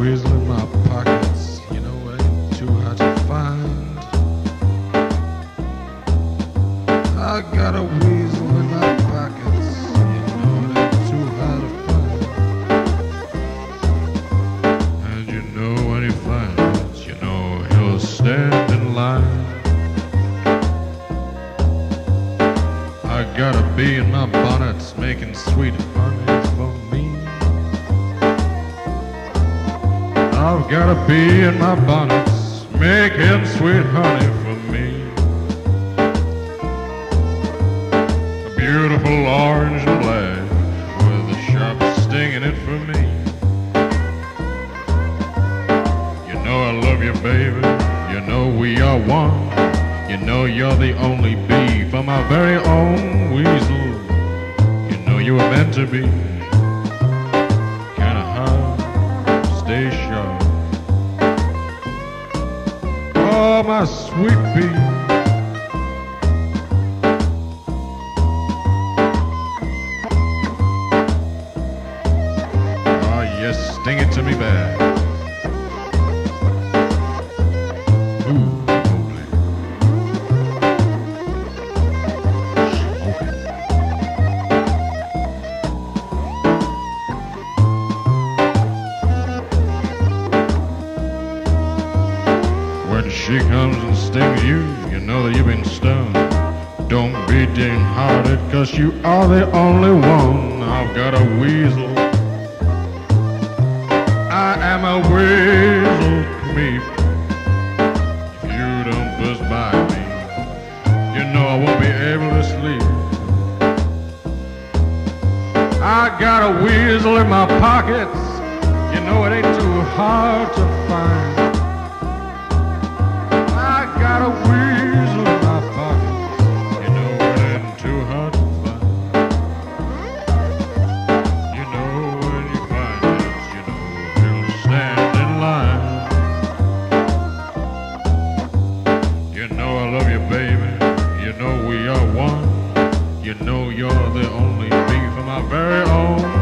My pockets, you know too hard to find. I got a weasel in my pockets, you know it ain't too hard to find. And you know when he finds, you know he'll stand in line. I gotta be in my bonnets making sweet honey. Got a bee in my bonnet making sweet honey for me. A beautiful orange and black with a sharp sting in it for me. You know I love you, baby. You know we are one. You know you're the only bee for my very own weasel. You know you were meant to be. Sweet. Oh, yes, sting it to me bad. She comes and stings you, you know that you've been stung. Don't be downhearted, cause you are the only one. I've got a weasel. I am a weasel cmeep. If you don't buzz by me, you know I won't be able to sleep. I got a weasel in my pockets. You know it ain't too You know you're the only bee for my very own.